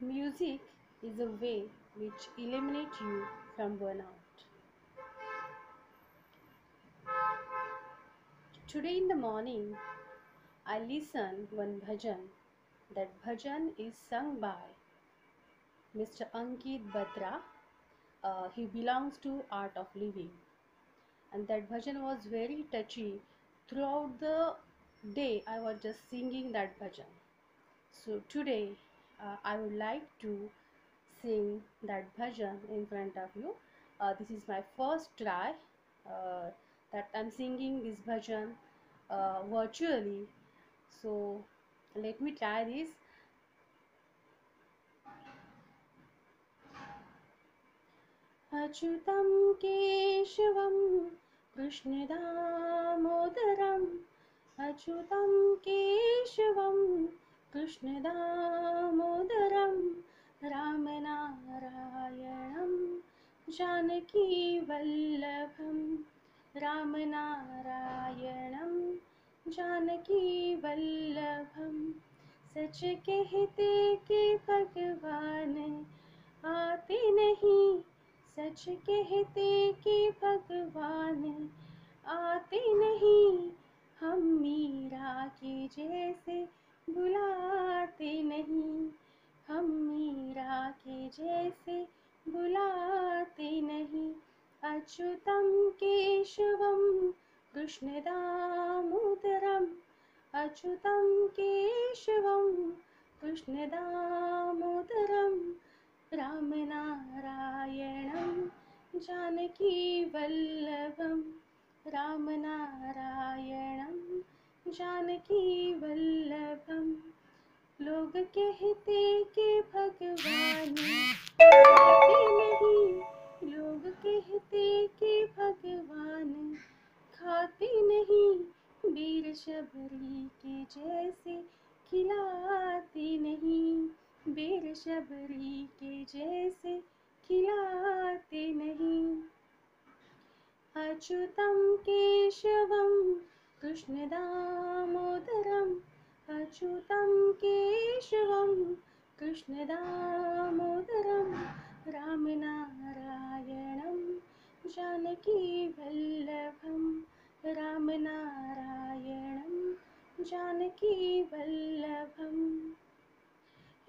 Music is a way which eliminates you from burnout. Today in the morning, I listened one bhajan. That bhajan is sung by Mr. Ankit Batra. Uh, he belongs to Art of Living, and that bhajan was very touchy. Throughout the day, I was just singing that bhajan. So today, uh, I would like to sing that bhajan in front of you. Uh, this is my first try uh, that I'm singing this bhajan uh, virtually. So let me try this. अच्युतं केशवं कृष्णदामोदरम् अच्युतं केशवं कृष्णदामोदरं रामनारायणं जानकीवल्लभं रामनारायणं जानकीवल्लभं सच कहते कि भगवान आते नहीं, सच कहते कि भगवान आते नहीं, हम मीरा के जैसे बुलाते नहीं, हम मीरा के जैसे बुलाते नहीं। अच्युतम केशवम कृष्ण दामोदरम। अचुतम केशवम कृष्ण दामोदरम। अच्युतं केशवं कृष्णदामोदरं रामनारायणं जानकीवल्लभं रामनारायणं जानकीवल्लभं लोग कहते कि भगवान नहीं। लोग कहते कि भगवान खाते नहीं। वीर शबरी के जैसे खिलाते नहीं। वीर शबरी के जैसे खिलाते नहीं। अच्युतं कृष्ण कृष्णदामोदरम् अच्युतं केशवं, कृष्णदामोदरं, रामनारायणं जानकीवल्लभं रामनारायणं जानकीवल्लभं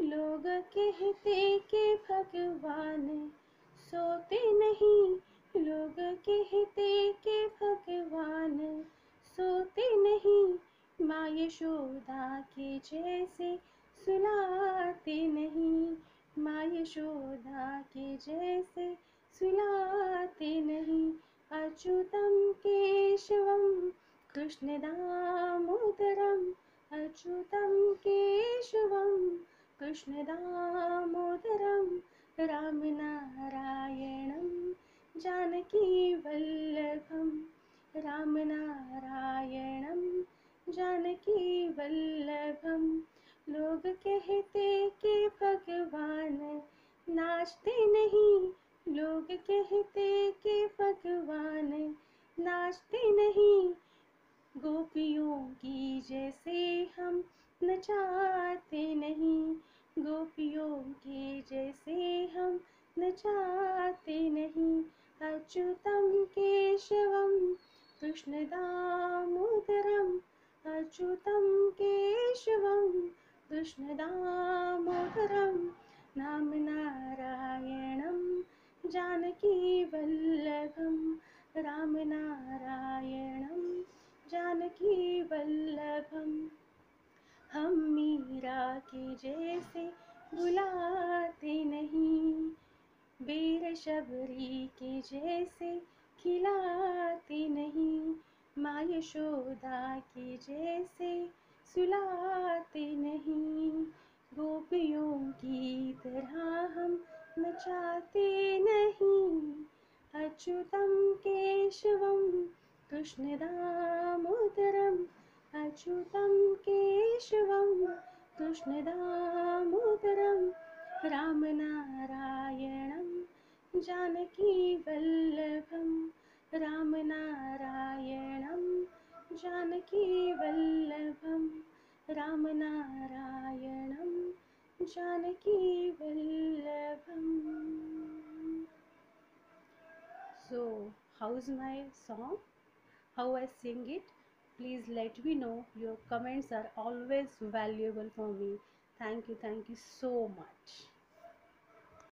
लोग कहते के भगवान, सोते नहीं। लोग कहते के भगवान, सोते नहीं। माँ यशोदा के जैसे सुलाते नहीं। माँ यशोदा के जैसे सुलाते नहीं। अच्युतम केशवम, कृष्ण दामोदरम। अच्युतं केशवं कृष्णदामोदरं रामनारायणं जानकीवल्लभं रामनारायणं जानकीवल्लभं लोग कहते कि भगवान नाचते नहीं। लोग कहते कि भगवान नाचते नहीं। गोपियों की जैसे हम नचाते नहीं। गोपियों के जैसे हम नचाते नहीं। अच्युतं केशवं कृष्णदामोदरम् अच्युतं केशवं, कृष्णदामोदरं नामनारायणं जानकीवल्लभं रामनारायणं जानकीवल्लभं हम मीरा के जैसे बुलाते नहीं, वीर शबरी के जैसे खिलाते नहीं माँ यशोदा के जैसे सुलाते नहीं, गोपियों की तरह हम नचाते नहीं। अच्युतं केशवं कृष्णदामोदरम् अच्युतं केशवं कृष्णदामोदरं रामनारायणं जानकीवल्लभं रामनारायणं जानकीवल्लभं रामनारायणं जानकीवल्लभं so how is my song how I sing it please let me know your comments are always valuable for me thank you thank you so much